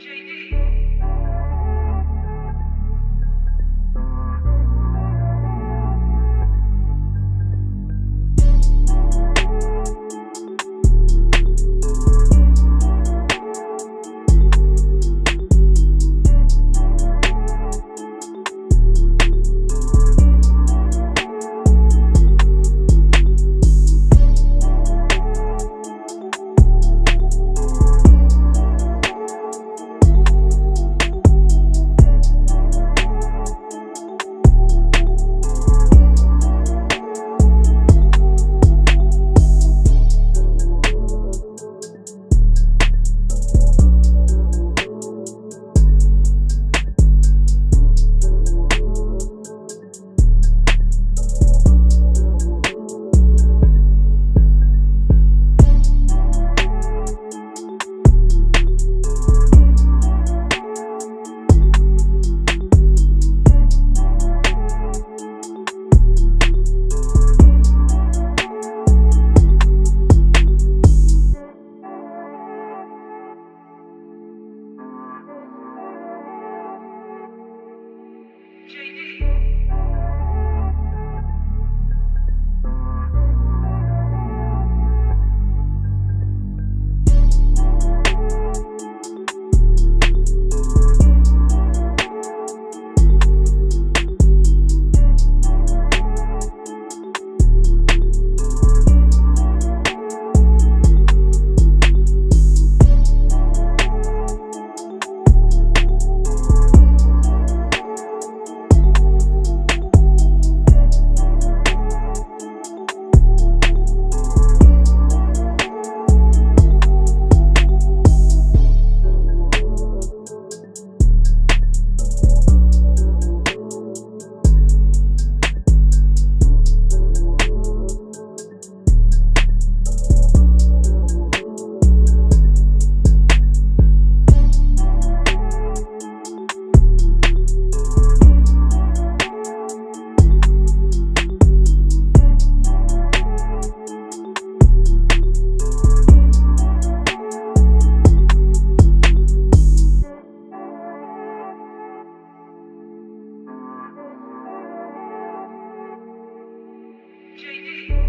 Jake JD.